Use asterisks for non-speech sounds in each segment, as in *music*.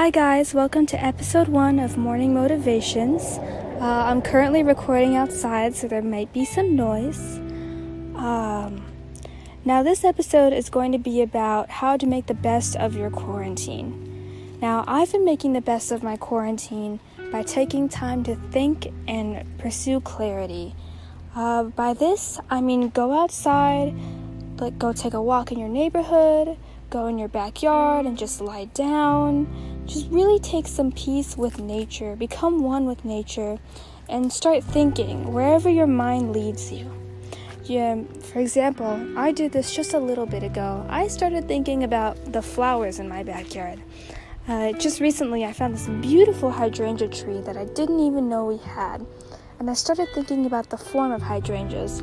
Hi, guys, welcome to episode one of Morning Motivations. Uh, I'm currently recording outside, so there might be some noise. Um, now, this episode is going to be about how to make the best of your quarantine. Now, I've been making the best of my quarantine by taking time to think and pursue clarity. Uh, by this, I mean go outside, like go take a walk in your neighborhood, go in your backyard and just lie down. Just really take some peace with nature, become one with nature, and start thinking wherever your mind leads you. Yeah, for example, I did this just a little bit ago. I started thinking about the flowers in my backyard. Uh, just recently, I found this beautiful hydrangea tree that I didn't even know we had, and I started thinking about the form of hydrangeas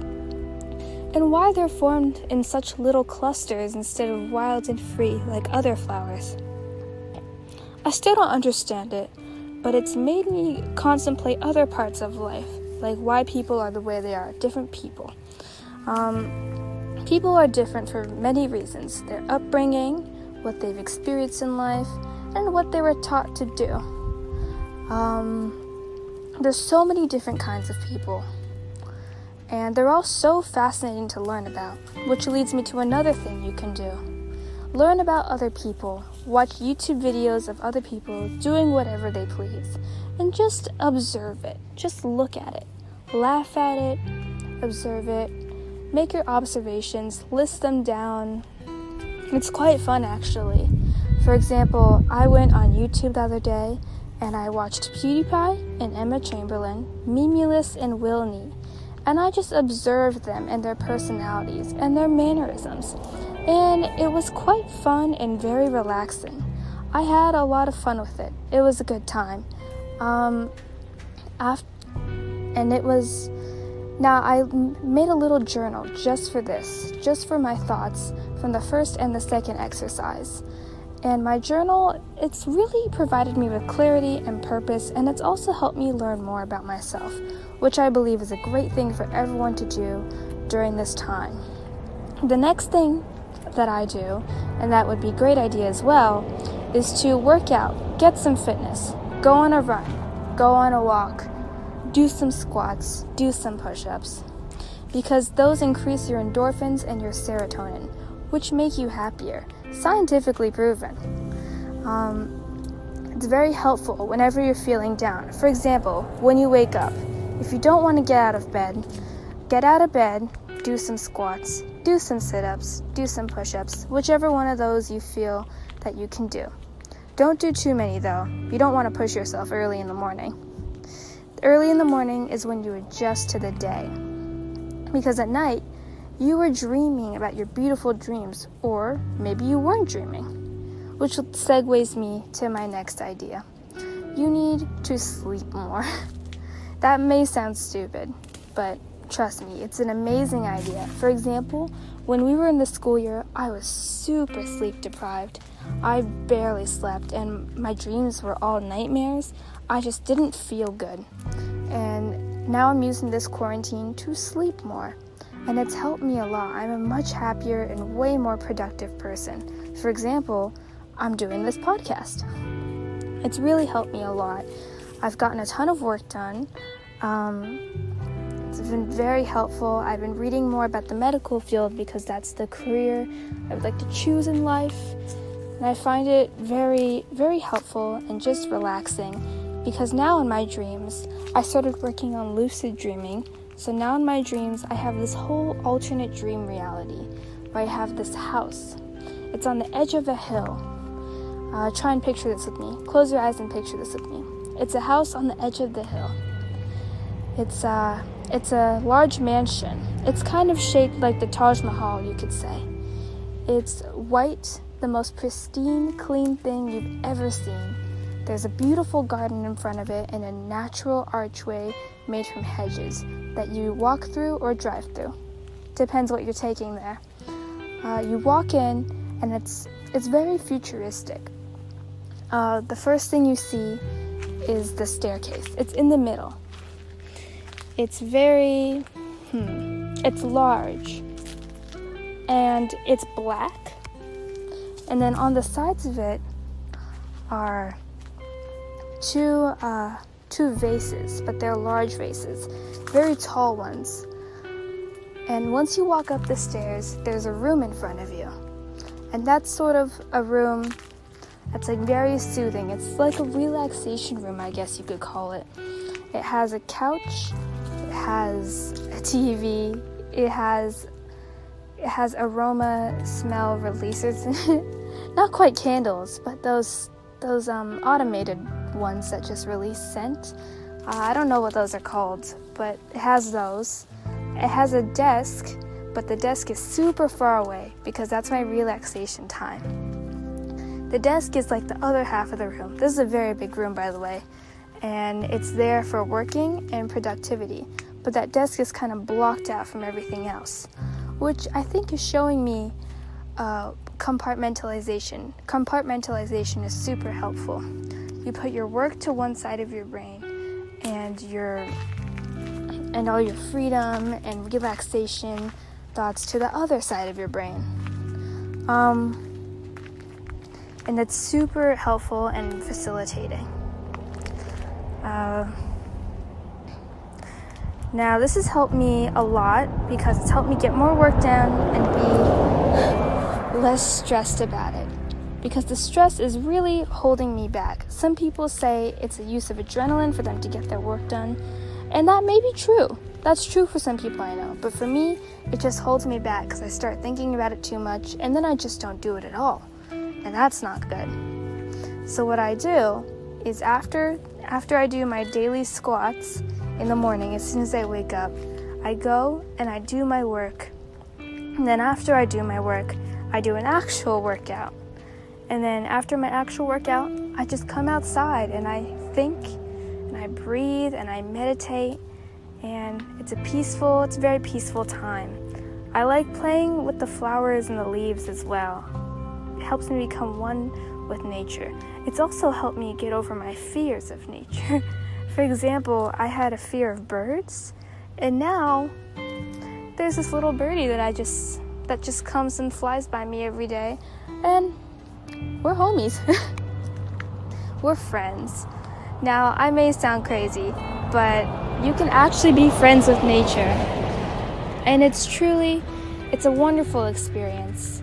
and why they're formed in such little clusters instead of wild and free like other flowers. I still don't understand it, but it's made me contemplate other parts of life, like why people are the way they are, different people. Um, people are different for many reasons their upbringing, what they've experienced in life, and what they were taught to do. Um, there's so many different kinds of people and they're all so fascinating to learn about, which leads me to another thing you can do. Learn about other people, watch YouTube videos of other people doing whatever they please, and just observe it. Just look at it. Laugh at it, observe it, make your observations, list them down. It's quite fun actually. For example, I went on YouTube the other day and I watched PewDiePie and Emma Chamberlain, Memulus and Wilney and I just observed them and their personalities and their mannerisms. And it was quite fun and very relaxing. I had a lot of fun with it. It was a good time. Um, after, and it was. Now, I made a little journal just for this, just for my thoughts from the first and the second exercise. And my journal, it's really provided me with clarity and purpose, and it's also helped me learn more about myself, which I believe is a great thing for everyone to do during this time. The next thing that I do, and that would be a great idea as well, is to work out, get some fitness, go on a run, go on a walk, do some squats, do some push ups, because those increase your endorphins and your serotonin, which make you happier, scientifically proven. Um, it's very helpful whenever you're feeling down. For example, when you wake up, if you don't want to get out of bed, get out of bed, do some squats, do some sit ups, do some push ups, whichever one of those you feel that you can do. Don't do too many though. You don't want to push yourself early in the morning. Early in the morning is when you adjust to the day. Because at night, you were dreaming about your beautiful dreams, or maybe you weren't dreaming. Which segues me to my next idea. You need to sleep more. *laughs* That may sound stupid, but trust me, it's an amazing idea. For example, when we were in the school year, I was super sleep deprived. I barely slept, and my dreams were all nightmares. I just didn't feel good. And now I'm using this quarantine to sleep more. And it's helped me a lot. I'm a much happier and way more productive person. For example, I'm doing this podcast. It's really helped me a lot. I've gotten a ton of work done. Um, it's been very helpful. I've been reading more about the medical field because that's the career I would like to choose in life. And I find it very, very helpful and just relaxing because now in my dreams, I started working on lucid dreaming. So now in my dreams, I have this whole alternate dream reality where I have this house. It's on the edge of a hill. Uh, try and picture this with me. Close your eyes and picture this with me. It's a house on the edge of the hill. It's a, uh, it's a large mansion. It's kind of shaped like the Taj Mahal, you could say. It's white, the most pristine, clean thing you've ever seen. There's a beautiful garden in front of it and a natural archway made from hedges that you walk through or drive through. Depends what you're taking there. Uh, you walk in and it's it's very futuristic. Uh, the first thing you see is the staircase. It's in the middle. It's very, hmm, it's large and it's black. And then on the sides of it are two uh, two vases, but they're large vases, very tall ones. And once you walk up the stairs, there's a room in front of you. And that's sort of a room that's like very soothing. It's like a relaxation room, I guess you could call it. It has a couch, it has a TV, it has it has aroma smell it. *laughs* Not quite candles, but those those um, automated ones that just release scent. Uh, I don't know what those are called, but it has those. It has a desk, but the desk is super far away because that's my relaxation time. The desk is like the other half of the room. This is a very big room, by the way, and it's there for working and productivity. But that desk is kind of blocked out from everything else, which I think is showing me uh, compartmentalization. Compartmentalization is super helpful. You put your work to one side of your brain and your and all your freedom and relaxation thoughts to the other side of your brain. Um, and that's super helpful and facilitating. Uh, now, this has helped me a lot because it's helped me get more work done and be less stressed about it. Because the stress is really holding me back. Some people say it's a use of adrenaline for them to get their work done, and that may be true. That's true for some people I know, but for me, it just holds me back because I start thinking about it too much and then I just don't do it at all. And that's not good. So what I do is after after I do my daily squats in the morning as soon as I wake up, I go and I do my work. And then after I do my work, I do an actual workout. And then after my actual workout, I just come outside and I think and I breathe and I meditate and it's a peaceful, it's a very peaceful time. I like playing with the flowers and the leaves as well. Helps me become one with nature. It's also helped me get over my fears of nature. *laughs* For example, I had a fear of birds, and now there's this little birdie that I just that just comes and flies by me every day, and we're homies. *laughs* we're friends. Now, I may sound crazy, but you can actually be friends with nature. And it's truly, it's a wonderful experience.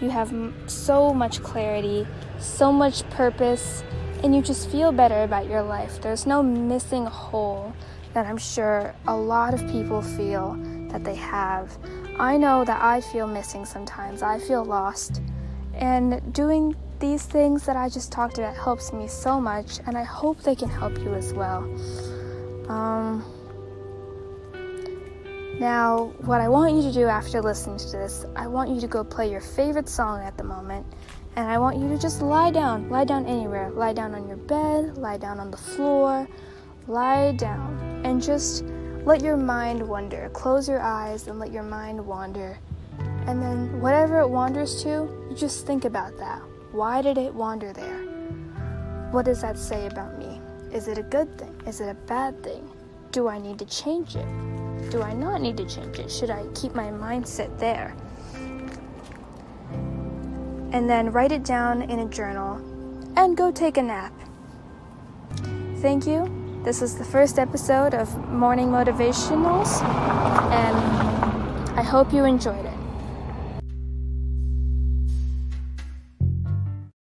You have so much clarity, so much purpose, and you just feel better about your life. There's no missing hole that I'm sure a lot of people feel that they have. I know that I feel missing sometimes, I feel lost. And doing these things that I just talked about helps me so much, and I hope they can help you as well. Um, now, what I want you to do after listening to this, I want you to go play your favorite song at the moment, and I want you to just lie down. Lie down anywhere. Lie down on your bed, lie down on the floor, lie down, and just let your mind wander. Close your eyes and let your mind wander. And then, whatever it wanders to, you just think about that. Why did it wander there? What does that say about me? Is it a good thing? Is it a bad thing? Do I need to change it? Do I not need to change it? Should I keep my mindset there? And then write it down in a journal and go take a nap. Thank you. This is the first episode of Morning Motivationals, and I hope you enjoyed it.